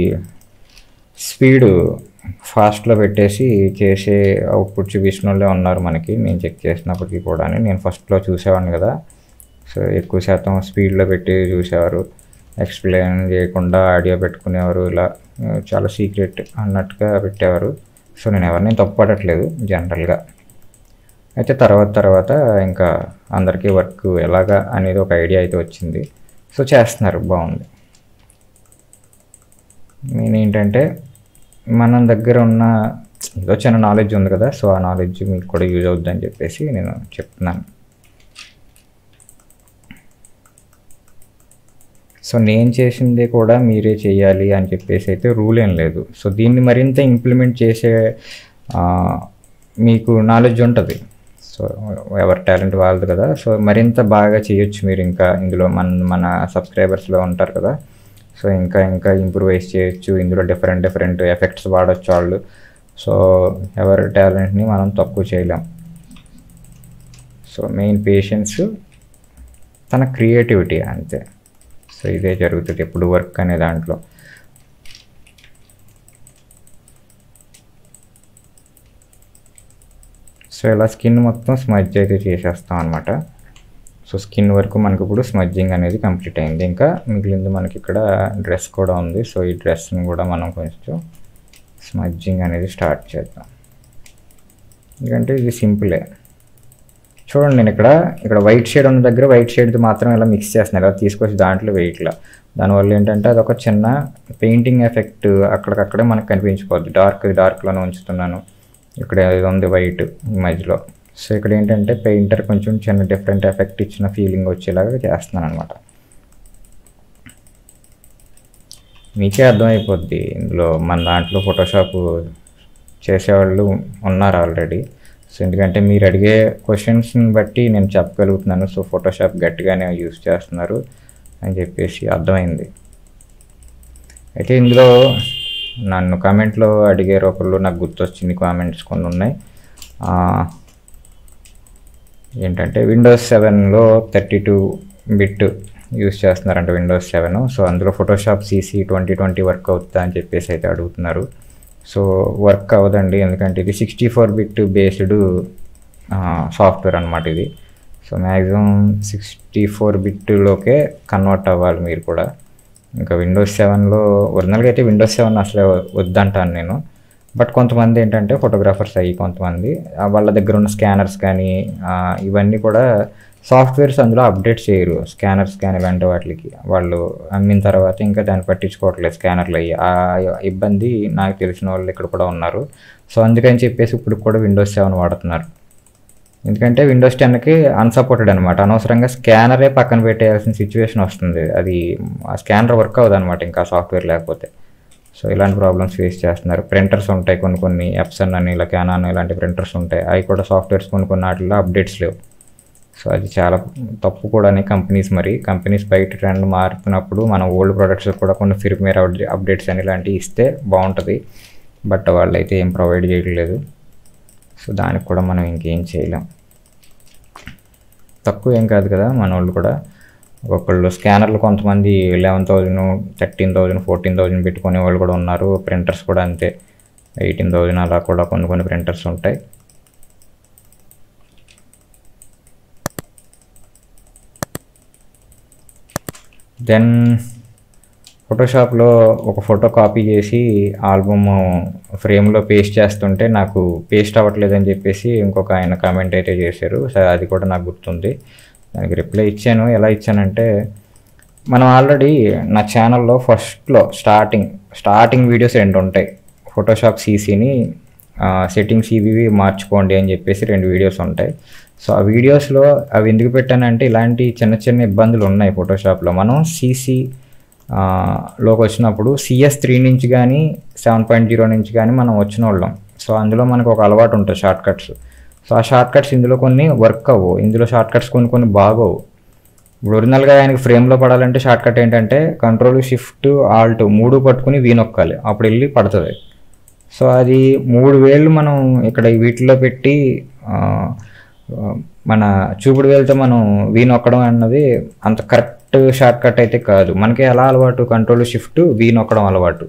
స్పీడు ఫాస్ట్లో పెట్టేసి చేసే అవుట్పుట్ చూపించిన వాళ్ళే ఉన్నారు మనకి. నేను చెక్ చేసినప్పటికీ కూడా నేను ఫస్ట్లో చూసేవాడిని కదా. సో ఎక్కువ శాతం స్పీడ్లో పెట్టి చూసేవారు. ఎక్స్ప్లెయిన్ చేయకుండా ఆడియో పెట్టుకునేవారు ఇలా చాలా సీక్రెట్ అన్నట్టుగా పెట్టేవారు. సో నేను ఎవరిని తప్పుపడట్లేదు జనరల్గా. అయితే తర్వాత తర్వాత ఇంకా అందరికీ వర్క్ ఎలాగా అనేది ఒక ఐడియా అయితే వచ్చింది. సో చేస్తున్నారు బాగుంది. నేను ఏంటంటే మన దగ్గర ఉన్న ఏదో చిన్న నాలెడ్జ్ ఉంది కదా సో ఆ నాలెడ్జ్ మీకు కూడా యూజ్ అవుద్దని చెప్పేసి నేను చెప్తున్నాను. సో నేను చేసిందే కూడా మీరే చేయాలి అని చెప్పేసి అయితే రూల్ ఏం లేదు. సో దీన్ని మరింత ఇంప్లిమెంట్ చేసే మీకు నాలెడ్జ్ ఉంటుంది. సో ఎవరి టాలెంట్ వాళ్ళది కదా సో మరింత బాగా చేయొచ్చు మీరు ఇంకా ఇందులో మన మన సబ్స్క్రైబర్స్లో ఉంటారు కదా. సో ఇంకా ఇంకా ఇంప్రూవైజ్ చేయొచ్చు. ఇందులో డిఫరెంట్ డిఫరెంట్ ఎఫెక్ట్స్ వాడచ్చు వాళ్ళు. సో ఎవరి టాలెంట్ని మనం తక్కువ చేయలేం. సో మెయిన్ పేషెన్స్ తన క్రియేటివిటీ అంతే. సో ఇదే జరుగుతుంది ఎప్పుడు వర్క్ అనే దాంట్లో. సో ఇలా స్కిన్ మొత్తం స్మజ్ అయితే చేసేస్తాం అనమాట సో స్కిన్ వరకు మనకు ఇప్పుడు స్మజ్జింగ్ అనేది కంప్లీట్ అయింది. ఇంకా మిగిలింది మనకి ఇక్కడ డ్రెస్ కూడా ఉంది. సో ఈ డ్రెస్ని కూడా మనం కొంచెం స్మజ్జింగ్ అనేది స్టార్ట్ చేద్దాం. ఎందుకంటే ఇది సింపులే. చూడండి నేను ఇక్కడ ఇక్కడ వైట్ షేడ్ ఉన్న దగ్గర వైట్ షేడ్ది మాత్రం ఇలా మిక్స్ చేస్తున్నాను ఇలా తీసుకొచ్చి దాంట్లో వెయిట్లా. దానివల్ల ఏంటంటే అదొక చిన్న పెయింటింగ్ ఎఫెక్ట్ అక్కడికక్కడే మనకు కనిపించిపోద్ది డార్క్ డార్క్లోనే ఉంచుతున్నాను. ఇక్కడ ఇది ఉంది వైట్ మధ్యలో. సో ఇక్కడ ఏంటంటే పెయింటర్ కొంచెం చిన్న డిఫరెంట్ ఎఫెక్ట్ ఇచ్చిన ఫీలింగ్ వచ్చేలాగా చేస్తున్నాను అనమాట మీకే అర్థమైపోద్ది. ఇందులో మన దాంట్లో ఫోటోషాప్ చేసేవాళ్ళు ఉన్నారు ఆల్రెడీ సో ఎందుకంటే మీరు అడిగే క్వశ్చన్స్ని బట్టి నేను చెప్పగలుగుతున్నాను. సో ఫోటోషాప్ గట్టిగానే యూస్ చేస్తున్నారు అని చెప్పేసి అర్థమైంది. అయితే ఇందులో నన్ను కామెంట్లో అడిగే ఒకళ్ళు. నాకు గుర్తొచ్చింది కామెంట్స్ కొన్ని ఉన్నాయి. ఏంటంటే విండోస్ సెవెన్లో థర్టీ టూ బిట్ యూస్ చేస్తున్నారంట విండోస్ సెవెన్ సో అందులో Photoshop CC twenty twenty work అవుతుందా అని చెప్పేసి అయితే అడుగుతున్నారు. సో వర్క్ అవ్వదండి ఎందుకంటే ఇది sixty four bit based software అనమాట ఇది. సో మ్యాక్సిమం సిక్స్టీ ఫోర్ బిట్లోకే కన్వర్ట్ అవ్వాలి మీరు కూడా. ఇంకా విండోస్ సెవెన్లో ఒరిజినల్గా అయితే విండోస్ సెవెన్ అసలే వద్దంటాను నేను. బట్ కొంతమంది ఏంటంటే ఫోటోగ్రాఫర్స్ అయ్యి కొంతమంది వాళ్ళ దగ్గర ఉన్న స్కానర్స్ కానీ ఇవన్నీ కూడా సాఫ్ట్వేర్స్ అందులో అప్డేట్ చేయరు. స్కానర్స్ కానీ ఇలాంటి వాటికి. వాళ్ళు అమ్మిన తర్వాత ఇంకా దాన్ని పట్టించుకోవట్లేదు స్కానర్లు అయ్యి. ఆ ఇబ్బంది నాకు తెలిసిన వాళ్ళు ఇక్కడ కూడా ఉన్నారు. సో అందుకని చెప్పేసి ఇప్పుడు కూడా విండోస్ సెవెన్ వాడుతున్నారు. ఎందుకంటే విండోస్ టెన్కి అన్సపోర్టెడ్ అనమాట అనవసరంగా స్కానరే పక్కన పెట్టేయాల్సిన సిచ్యువేషన్ వస్తుంది. అది ఆ స్కానర్ వర్క్ అవ్వదు అనమాట ఇంకా సాఫ్ట్వేర్ లేకపోతే. సో ఇలాంటి ప్రాబ్లమ్స్ ఫేస్ చేస్తున్నారు. ప్రింటర్స్ ఉంటాయి కొన్ని కొన్ని ఎప్సన్ అని ఇలా క్యానాన్ ఇలాంటి ప్రింటర్స్ ఉంటాయి. అవి కూడా సాఫ్ట్వేర్స్ కొన్ని కొన్ని వాటిలో అప్డేట్స్ లేవు. సో అది చాలా తప్పు కూడా కంపెనీస్ మరి. కంపెనీస్ బయట ట్రెండ్ మారుతున్నప్పుడు మన ఓల్డ్ ప్రొడక్ట్స్ కూడా కొన్ని ఫిర్మేర్ అప్డేట్స్ అని ఇలాంటివి ఇస్తే బాగుంటుంది. బట్ వాళ్ళైతే ఏం ప్రొవైడ్ చేయట్లేదు. సో దానికి కూడా మనం ఇంకేం చేయలేం. తక్కువ ఏం కాదు కదా మన వాళ్ళు కూడా. ఒకళ్ళు స్కానర్లు కొంతమంది eleven thousand thirteen thousand fourteen thousand పెట్టుకునే వాళ్ళు కూడా ఉన్నారు. ప్రింటర్స్ కూడా అంతే. ఎయిటీన్ థౌజండ్ అలా కూడా కొన్ని కొన్ని ప్రింటర్స్ ఉంటాయి. దెన్ ఫోటోషాప్లో ఒక ఫోటో కాపీ చేసి ఆల్బమ్ ఫ్రేమ్లో పేస్ట్ చేస్తుంటే నాకు పేస్ట్ అవ్వట్లేదని చెప్పేసి ఇంకొక ఆయన కామెంట్ అయితే చేశారు. సరే అది కూడా నాకు గుర్తుంది. దానికి రిప్లై ఇచ్చాను. ఎలా ఇచ్చానంటే మనం ఆల్రెడీ నా ఛానల్లో ఫస్ట్లో స్టార్టింగ్ స్టార్టింగ్ వీడియోస్ రెండు ఉంటాయి. ఫోటోషాప్ సీసీని సెట్టింగ్స్ ఇవి మార్చుకోండి అని చెప్పేసి రెండు వీడియోస్ ఉంటాయి. సో ఆ వీడియోస్లో అవి ఎందుకు పెట్టానంటే ఇలాంటి చిన్న చిన్న ఇబ్బందులు ఉన్నాయి ఫోటోషాప్లో మనం సీసీ లోకి వచ్చినప్పుడు సిఎస్ త్రీ నుంచి కానీ సెవెన్ పాయింట్ జీరో నుంచి కానీ మనం వచ్చిన వాళ్ళం సో అందులో మనకు ఒక అలవాటు ఉంటుంది షార్ట్ కట్స్ సో ఆ షార్ట్ కట్స్ ఇందులో కొన్ని వర్క్ అవ్వవు ఇందులో షార్ట్ కట్స్ కొన్ని కొన్ని బాగోవు. ఇప్పుడు ఒరిజినల్గా ఆయనకి ఫ్రేమ్లో పడాలంటే షార్ట్ కట్ ఏంటంటే కంట్రోల్ షిఫ్ట్ ఆల్ట్ మూడు పట్టుకుని వీ నొక్కాలి. అప్పుడు వెళ్ళి పడుతుంది. సో అది మూడు వేళ్ళు మనం ఇక్కడ వీటిలో పెట్టి మన చూపుడు వేలతో మనం వీ నొక్కడం అన్నది అంత కరెక్ట్ షార్ట్ కట్ అయితే కాదు. మనకి ఎలా అలవాటు? కంట్రోల్ షిఫ్ట్ వీ నొక్కడం అలవాటు.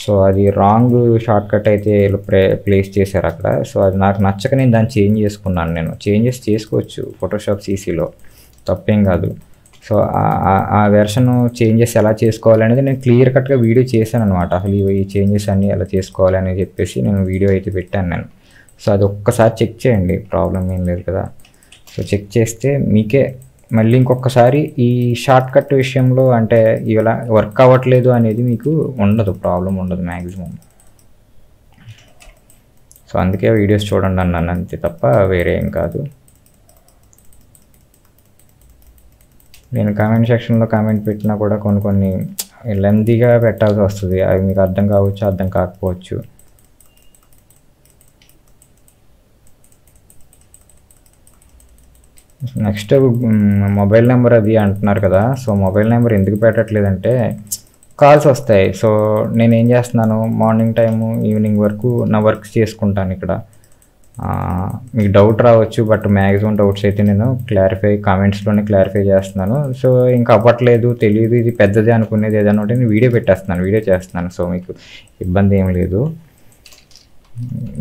సో అది రాంగ్ షార్ట్ కట్ అయితే వీళ్ళు ప్రే ప్లేస్ చేశారు అక్కడ. సో అది నాకు నచ్చక నేను దాన్ని చేంజ్ చేసుకున్నాను నేను. చేంజెస్ చేసుకోవచ్చు ఫోటోషాప్ సీసీలో తప్పేం కాదు. సో ఆ- ఆ- వెర్షన్ చేంజెస్ ఎలా చేసుకోవాలనేది నేను క్లియర్ కట్గా వీడియో చేశాను అనమాట అసలు ఈ చేంజెస్ అన్నీ ఎలా చేసుకోవాలి అని చెప్పేసి నేను వీడియో అయితే పెట్టాను నేను. సో అది ఒక్కసారి చెక్ చేయండి. ప్రాబ్లం ఏం లేదు కదా. సో చెక్ చేస్తే మీకే మళ్ళీ ఇంకొకసారి ఈ షార్ట్ కట్ విషయంలో అంటే ఇలా వర్క్ అవ్వట్లేదు అనేది మీకు ఉండదు ప్రాబ్లం ఉండదు మ్యాక్సిమం సో అందుకే వీడియోస్ చూడండి అన్నాను అంతే తప్ప వేరే ఏం కాదు. నేను కామెంట్ సెక్షన్లో కామెంట్ పెట్టినా కూడా కొన్ని కొన్ని లెందీగా పెట్టాల్సి వస్తుంది. అవి మీకు అర్థం కావచ్చు అర్థం కాకపోవచ్చు. నెక్స్ట్ మొబైల్ నెంబర్ అది అంటున్నారు కదా సో మొబైల్ నెంబర్ ఎందుకు పెట్టట్లేదంటే కాల్స్ వస్తాయి. సో నేను ఏం చేస్తున్నాను మార్నింగ్ టైము ఈవినింగ్ వరకు నా వర్క్ చేసుకుంటాను ఇక్కడ. మీకు డౌట్ రావచ్చు బట్ మ్యాక్సిమం డౌట్స్ అయితే నేను క్లారిఫై కామెంట్స్లోనే క్లారిఫై చేస్తున్నాను. సో ఇంకా అవ్వట్లేదు తెలియదు ఇది పెద్దది అనుకునేది ఏదైనా ఉంటే నేను వీడియో పెట్టేస్తున్నాను వీడియో చేస్తున్నాను. సో మీకు ఇబ్బంది ఏం లేదు.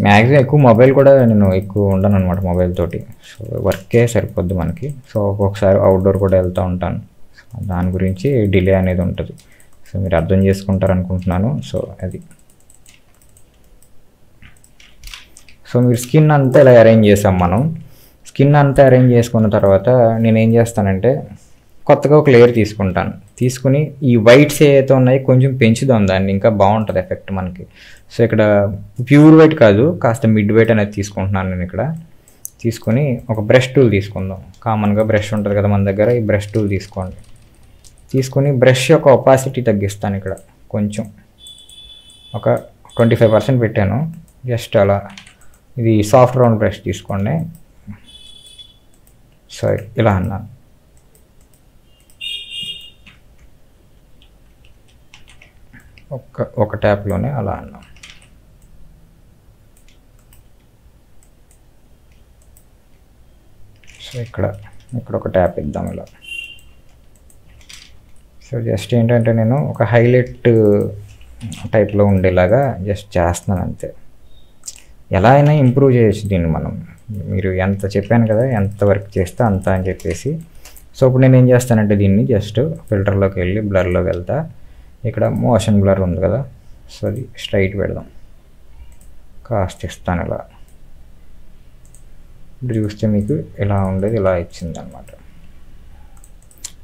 మ్యాక్సిమం ఎక్కువ మొబైల్ కూడా నేను ఎక్కువ ఉండను అనమాట మొబైల్ తోటి సో వర్కే సరిపోద్ది మనకి. సో ఒక్కొక్కసారి అవుట్డోర్ కూడా వెళ్తూ ఉంటాను. దాని గురించి డిలే అనేది ఉంటుంది. సో మీరు అర్థం చేసుకుంటారు అనుకుంటున్నాను సో అది. సో మీరు స్కిన్ అంతా ఇలా అరేంజ్ చేసాం మనం? స్కిన్ అంతా అరేంజ్ చేసుకున్న తర్వాత నేను ఏం చేస్తానంటే కొత్తగా ఒక లేయర్ తీసుకుంటాను. తీసుకుని ఈ వైట్స్ ఏవైతే ఉన్నాయో కొంచెం పెంచుదాం దాన్ని. ఇంకా బాగుంటుంది ఎఫెక్ట్ మనకి. సో ఇక్కడ ప్యూర్ వైట్ కాదు కాస్త మిడ్ వైట్ అనేది తీసుకుంటున్నాను నేను ఇక్కడ. తీసుకొని ఒక బ్రష్ టూల్ తీసుకుందాం. కామన్గా బ్రష్ ఉంటుంది కదా మన దగ్గర ఈ బ్రష్ టూల్ తీసుకోండి. తీసుకొని బ్రష్ యొక్క ఒపాసిటీ తగ్గిస్తాను ఇక్కడ కొంచెం. ఒక ట్వంటీ ఫైవ్ పర్సెంట్ పెట్టాను. జస్ట్ అలా. ఇది సాఫ్ట్ రౌండ్ బ్రష్ తీసుకోండి. సారీ ఇలా అన్నాను. ఒక్క ఒక ట్యాప్లోనే అలా అన్నాం. సో ఇక్కడ ఇక్కడ ఒక ట్యాప్ ఇద్దాం ఇలా. సో జస్ట్ ఏంటంటే నేను ఒక హైలైట్ టైప్లో ఉండేలాగా జస్ట్ చేస్తున్నాను అంతే. ఎలా అయినా ఇంప్రూవ్ చేయొచ్చు దీన్ని మనం. మీరు ఎంత చెప్పాను కదా ఎంత వర్క్ చేస్తే అంత అని చెప్పేసి. సో ఇప్పుడు నేను ఏం చేస్తానంటే దీన్ని జస్ట్ ఫిల్టర్లోకి వెళ్ళి బ్లర్లోకి వెళ్తా. ఇక్కడ మోషన్ బ్లర్ ఉంది కదా సో అది స్ట్రైట్ పెడదాం. కాస్ట్ ఇస్తాను ఇలా. ఇప్పుడు చూస్తే మీకు ఇలా ఉండేది ఇలా ఇచ్చిందనమాట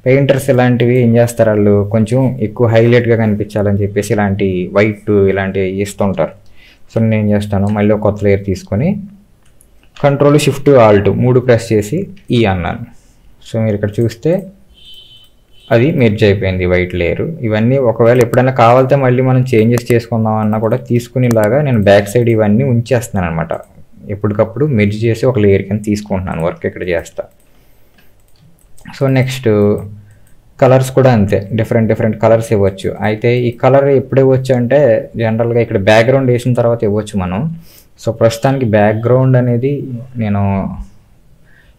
పెయింటర్స్ ఇలాంటివి ఏం చేస్తారు వాళ్ళు? కొంచెం ఎక్కువ హైలైట్గా కనిపించాలని చెప్పేసి ఇలాంటి వైట్ ఇలాంటివి ఇస్తుంటారు. సో నేను ఏం చేస్తాను మళ్ళీ ఒక కొత్త లేయర్ తీసుకొని కంట్రోల్ షిఫ్ట్ ఆల్ట్ మూడు ప్రెస్ చేసి ఈ అన్నాను. సో మీరు ఇక్కడ చూస్తే అది మెర్జ్ అయిపోయింది వైట్ లేయర్ ఇవన్నీ ఒకవేళ ఎప్పుడైనా కావాలితే మళ్ళీ మనం చేంజెస్ చేసుకుందాం అన్నా కూడా తీసుకునేలాగా నేను బ్యాక్ సైడ్ ఇవన్నీ ఉంచేస్తున్నాను అనమాట ఎప్పటికప్పుడు మెర్జ్ చేసి ఒక లేయర్ కింద తీసుకుంటున్నాను వర్క్ ఇక్కడ చేస్తా. సో నెక్స్ట్ కలర్స్ కూడా అంతే. డిఫరెంట్ డిఫరెంట్ కలర్స్ ఇవ్వచ్చు. అయితే ఈ కలర్ ఎప్పుడు ఇవ్వచ్చు అంటే జనరల్గా ఇక్కడ బ్యాక్గ్రౌండ్ వేసిన తర్వాత ఇవ్వచ్చు మనం. సో ప్రస్తుతానికి బ్యాక్గ్రౌండ్ అనేది నేను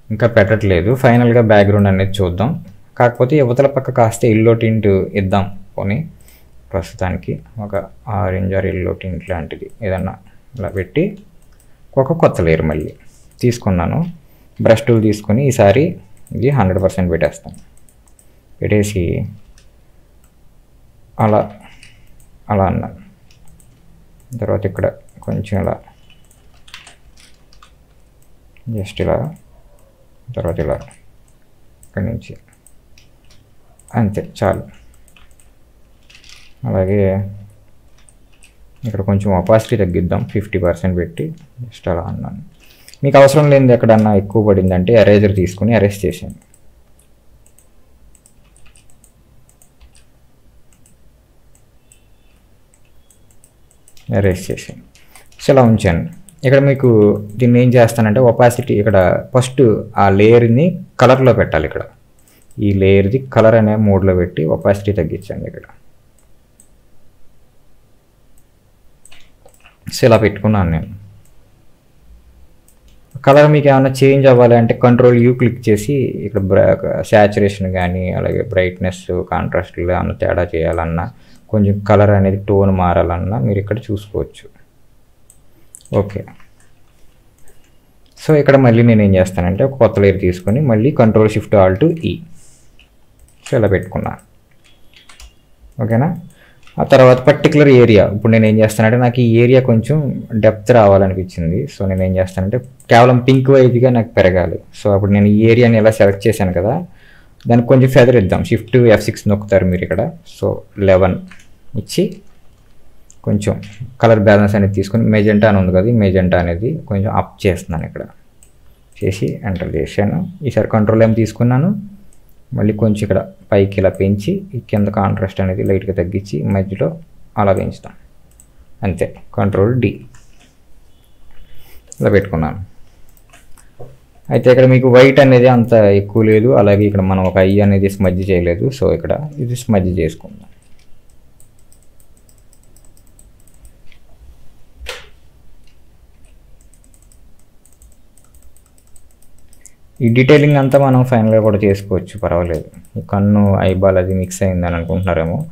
ఇంకా పెట్టట్లేదు. ఫైనల్గా బ్యాక్గ్రౌండ్ అనేది చూద్దాం. కాకపోతే యువతల పక్క కాస్త ఎల్లో టింట్ ఇద్దాం పోనీ ప్రస్తుతానికి ఒక ఆరెంజ్ ఆర్ ఎల్లో టింట్ లాంటిది ఏదన్నా ఇలా పెట్టి ఒక కొత్త లేరు మళ్ళీ తీసుకున్నాను. బ్రష్ టూల్ తీసుకొని ఈసారి ఇది హండ్రెడ్ పర్సెంట్ పెట్టేస్తాను పెట్టేసి అలా అలా అన్నాను తర్వాత ఇక్కడ కొంచెం ఇలా జస్ట్ ఇలా తర్వాత ఇలా ఇక్కడి నుంచి అంతే చాలు. అలాగే ఇక్కడ కొంచెం అపాసిటీ తగ్గిద్దాం ఫిఫ్టీ పర్సెంట్ పెట్టి జస్ట్ అలా అన్నాను. మీకు అవసరం లేనిది ఎక్కడన్నా ఎక్కువ పడిందంటే ఎరేజర్ తీసుకుని అరెస్ట్ చేసాను అరెస్ట్ చేసాను సో ఇలా ఉంచాను. ఇక్కడ మీకు దీన్ని ఏం చేస్తానంటే ఒపాసిటీ ఇక్కడ ఫస్ట్ ఆ లేయర్ని కలర్లో పెట్టాలి ఇక్కడ. ఈ లేయర్ది కలర్ అనే మోడ్లో పెట్టి ఒపాసిటీ తగ్గించండి ఇక్కడ. సో ఇలా పెట్టుకున్నాను నేను. కలర్ మీకు ఏమైనా చేంజ్ అవ్వాలి అంటే కంట్రోల్ యూ క్లిక్ చేసి ఇక్కడ శాచురేషన్ కానీ అలాగే బ్రైట్నెస్ కాంట్రాస్ట్ ఏమైనా తేడా చేయాలన్నా కొంచెం కలర్ అనేది టోన్ మారాలన్నా మీరు ఇక్కడ చూసుకోవచ్చు. ఓకే సో ఇక్కడ మళ్ళీ నేను ఏం చేస్తానంటే ఒక కొత్త లేయర్ తీసుకొని మళ్ళీ control shift alt E so ఇలా పెట్టుకున్నాను ఓకేనా? ఆ తర్వాత పర్టికులర్ ఏరియా ఇప్పుడు నేను ఏం చేస్తానంటే నాకు ఈ ఏరియా కొంచెం డెప్త్ రావాలనిపించింది. సో నేను ఏం చేస్తానంటే కేవలం పింక్ వైజ్గా నాకు పెరగాలి. సో అప్పుడు నేను ఈ ఏరియాని ఎలా సెలెక్ట్ చేశాను కదా దానికి కొంచెం ఫెదర్ ఇద్దాం. షిఫ్ట్ ఎఫ్ సిక్స్ నొక్కుతారు మీరు ఇక్కడ. సో లెవెన్ ఇచ్చి కొంచెం కలర్ బ్యాలెన్స్ అనేది తీసుకొని మెజెంటా అని ఉంది కదా మెజెంటా అనేది కొంచెం అప్ చేస్తున్నాను ఇక్కడ. చేసి ఎంటర్ చేశాను. ఈసారి కంట్రోల్ ఏం తీసుకున్నాను. మళ్ళీ కొంచెం ఇక్కడ పైకి ఇలా పెంచి కింద కాంట్రాస్ట్ అనేది లైట్గా తగ్గించి మధ్యలో అలా పెంచుతాం. అంతే. కంట్రోల్ డి ఇలా పెట్టుకున్నాను. అయితే ఇక్కడ మీకు వైట్ అనేది అంత ఎక్కువ లేదు. అలాగే ఇక్కడ మనం ఒక ఐ అనేది స్మజ్ చేయలేదు. సో ఇక్కడ ఇది స్మజ్ చేసుకుందాం. ఈ డీటెయిలింగ్ అంతా మనం ఫైనల్గా కూడా చేసుకోవచ్చు పర్వాలేదు. కన్ను ఐబాల్ అది మిక్స్ అయిందని అనుకుంటున్నారేమో.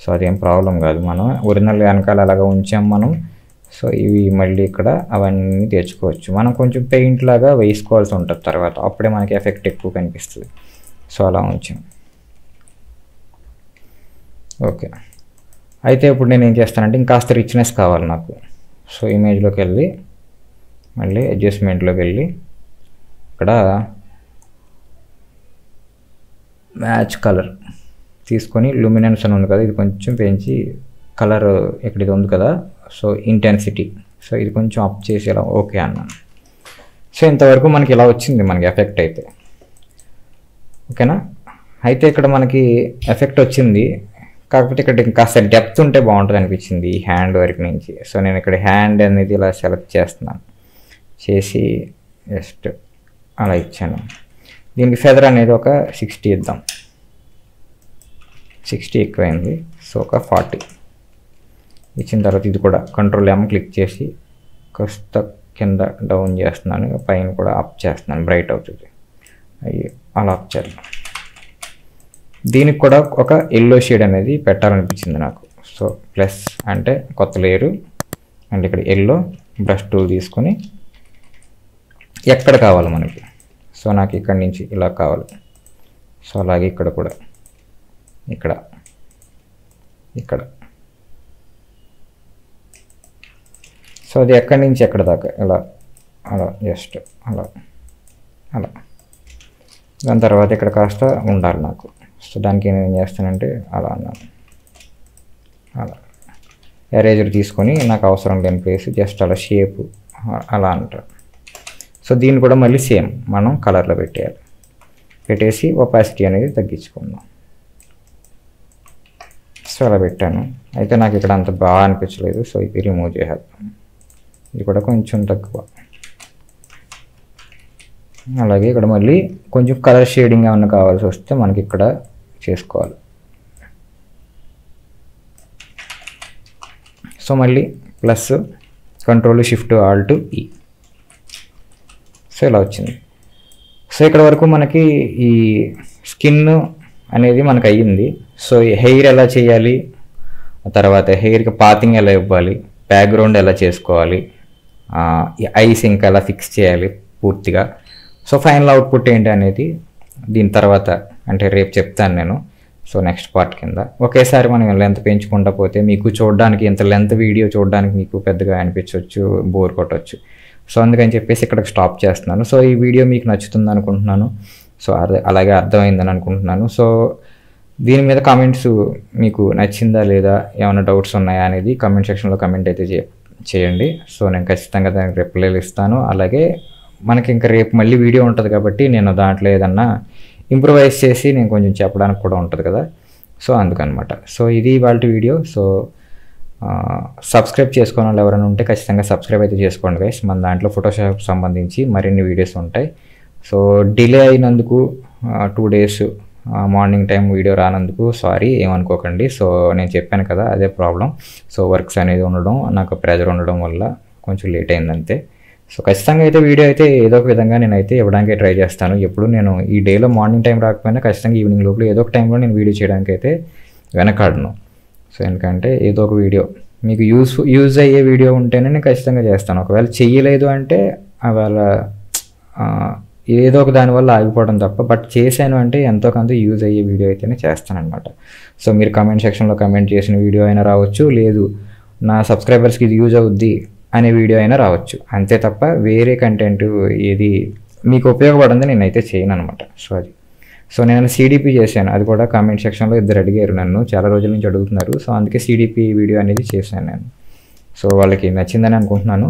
సో అదేం ప్రాబ్లం కాదు. మనం ఒరిజినల్ వెనకాల అలాగా ఉంచాం మనం. సో ఇవి మళ్ళీ ఇక్కడ అవన్నీ తెచ్చుకోవచ్చు. మనం కొంచెం పెయింట్ లాగా వేసుకోవాల్సి ఉంటుంది తర్వాత. అప్పుడే మనకి ఎఫెక్ట్ ఎక్కువ కనిపిస్తుంది. సో అలా ఉంచాం. ఓకే. అయితే ఇప్పుడు నేను ఏం చేస్తానంటే ఇంకాస్త రిచ్నెస్ కావాలి నాకు. సో ఇమేజ్లోకి వెళ్ళి మళ్ళీ అడ్జస్ట్మెంట్లోకి వెళ్ళి ఇక్కడ మ్యాచ్ కలర్ తీసుకొని లూమినెన్స్ అని ఉంది కదా ఇది కొంచెం పెంచి కలర్ ఇక్కడ ఇది ఉంది కదా సో ఇంటెన్సిటీ సో ఇది కొంచెం అప్ చేసి ఇలా ఓకే అన్నాను సో ఇంతవరకు మనకి ఇలా వచ్చింది మనకి ఎఫెక్ట్ అయితే. ఓకేనా అయితే ఇక్కడ మనకి ఎఫెక్ట్ వచ్చింది. కాకపోతే ఇక్కడ కాస్త డెప్త్ ఉంటే బాగుంటుంది అనిపించింది ఈ హ్యాండ్ వరకు నుంచి. సో నేను ఇక్కడ హ్యాండ్ అనేది ఇలా సెలెక్ట్ చేస్తున్నాను. చేసి జస్ట్ అలా ఇచ్చాను. దీనికి ఫెదర్ అనేది ఒక సిక్స్టీ ఇద్దాం. సిక్స్టీ ఎక్కువైంది సో ఒక ఫార్టీ. ఇచ్చిన తర్వాత ఇది కూడా కంట్రోల్ ఎమ్ క్లిక్ చేసి కాస్త కింద డౌన్ చేస్తున్నాను పైన కూడా అప్ చేస్తున్నాను బ్రైట్ అవుతుంది. అవి అలా అప్ చేద్దాం. దీనికి కూడా ఒక ఎల్లో షేడ్ అనేది పెట్టాలనిపించింది నాకు. సో ప్లస్ అంటే కొత్త లేరు అండ్ ఇక్కడ ఎల్లో బ్రష్ టూల్ తీసుకొని ఎక్కడ కావాలి మనకి? సో నాకు ఇక్కడ నుంచి ఇలా కావాలి. సో అలాగే ఇక్కడ కూడా. ఇక్కడ. ఇక్కడ. సో అది ఎక్కడి నుంచి ఎక్కడ దాకా? ఇలా. అలా జస్ట్ అలా. అలా. దాని తర్వాత ఇక్కడ కాస్త ఉండాలి నాకు. సో దానికి నేను ఏం చేస్తానంటే అలా అన్నాను. అలా. ఎరేజర్ తీసుకొని నాకు అవసరం లేని ప్లేస్ జస్ట్ అలా షేప్ అలా అంటారు. సో దీన్ని కూడా మళ్ళీ సేమ్ మనం కలర్లో పెట్టేయాలి. పెట్టేసి ఒపాసిటీ అనేది తగ్గించుకుందాం. సో అలా పెట్టాను. అయితే నాకు ఇక్కడ అంత బాగా అనిపించలేదు సో ఇది రిమూవ్ చేసేద్దాం. ఇది కూడా కొంచెం తక్కువ. అలాగే ఇక్కడ మళ్ళీ కొంచెం కలర్ షేడింగ్ ఏమన్నా కావాల్సి వస్తే మనకి ఇక్కడ చేసుకోవాలి. సో మళ్ళీ plus control shift alt E so ఇలా వచ్చింది. సో ఇక్కడ వరకు మనకి ఈ స్కిన్ అనేది మనకు అయ్యింది. సో ఈ హెయిర్ ఎలా చేయాలి తర్వాత హెయిర్కి పాతింగ్ ఎలా ఇవ్వాలి బ్యాక్గ్రౌండ్ ఎలా చేసుకోవాలి ఈ ఐస్ ఇంకా ఎలా ఫిక్స్ చేయాలి పూర్తిగా. సో ఫైనల్ అవుట్పుట్ ఏంటి అనేది దీని తర్వాత అంటే రేపు చెప్తాను నేను. సో నెక్స్ట్ పార్ట్ కింద. ఒకేసారి మనం లెంత్ పెంచుకుంటా పోతే మీకు చూడడానికి ఇంత లెంత్ వీడియో చూడడానికి మీకు పెద్దగా అనిపించవచ్చు బోర్ కొట్టవచ్చు సో అందుకని చెప్పేసి ఇక్కడ స్టాప్ చేస్తున్నాను. సో ఈ వీడియో మీకు నచ్చుతుంది అనుకుంటున్నాను. సో అదే అలాగే అర్థమైందని అనుకుంటున్నాను. సో దీని మీద కామెంట్స్ మీకు నచ్చిందా లేదా ఏమైనా డౌట్స్ ఉన్నాయా అనేది కామెంట్ సెక్షన్లో కమెంట్ అయితే చే చేయండి. సో నేను ఖచ్చితంగా దానికి రిప్లైలు ఇస్తాను. అలాగే మనకి ఇంకా రేపు మళ్ళీ వీడియో ఉంటుంది కాబట్టి నేను దాంట్లో ఏదన్నా ఇంప్రూవైజ్ చేసి నేను కొంచెం చెప్పడానికి కూడా ఉంటుంది కదా. సో అందుకనమాట. సో ఇది వాళ్ళ వీడియో సో సబ్స్క్రైబ్ చేసుకోని వాళ్ళు ఎవరైనా ఉంటే ఖచ్చితంగా సబ్స్క్రైబ్ అయితే చేసుకోండి గైస్ మన దాంట్లో ఫోటోషాప్ సంబంధించి మరిన్ని వీడియోస్ ఉంటాయి. సో డిలే అయినందుకు two days morning time video రానందుకు sorry ఏమనుకోకండి. సో నేను చెప్పాను కదా అదే ప్రాబ్లం సో వర్క్స్ అనేది ఉండడం నాకు ప్రెజర్ ఉండడం వల్ల కొంచెం లేట్ అయిందంతే. సో ఖచ్చితంగా అయితే వీడియో అయితే ఏదో ఒక విధంగా నేనైతే ఇవ్వడానికి ట్రై చేస్తాను. ఎప్పుడు నేను ఈ డేలో మార్నింగ్ టైం రాకపోయినా ఖచ్చితంగా ఈవినింగ్ లోపల ఏదో ఒక టైంలో నేను వీడియో చేయడానికి అయితే వెనకాడను. సో ఎందుకంటే ఏదో ఒక వీడియో మీకు యూస్ యూజ్ అయ్యే వీడియో ఉంటేనే నేను ఖచ్చితంగా చేస్తాను. ఒకవేళ చెయ్యలేదు అంటే అవేళ ఏదో ఒక దానివల్ల ఆగిపోవడం తప్ప బట్ చేశాను అంటే ఎంతో కొంత యూజ్ అయ్యే వీడియో అయితేనే చేస్తానమాట సో మీరు కమెంట్ సెక్షన్లో కమెంట్ చేసిన వీడియో అయినా రావచ్చు. లేదు నా సబ్స్క్రైబర్స్కి ఇది యూజ్ అవుద్ది అనే వీడియో అయినా రావచ్చు. అంతే తప్ప వేరే కంటెంట్ ఏది మీకు ఉపయోగపడింది నేనైతే చేయను అనమాట సో అది. సో నేను సీడీపీ చేశాను. అది కూడా కామెంట్ సెక్షన్లో ఇద్దరు అడిగారు నన్ను. చాలా రోజుల నుంచి అడుగుతున్నారు. సో అందుకే సీడీపీ వీడియో అనేది చేశాను నేను. సో వాళ్ళకి నచ్చిందని అనుకుంటున్నాను.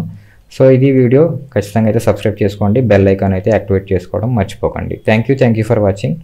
సో ఇది వీడియో. ఖచ్చితంగా అయితే సబ్స్క్రైబ్ చేసుకోండి. బెల్ ఐకాన్ అయితే యాక్టివేట్ చేసుకోవడం మర్చిపోకండి. Thank you thank you for watching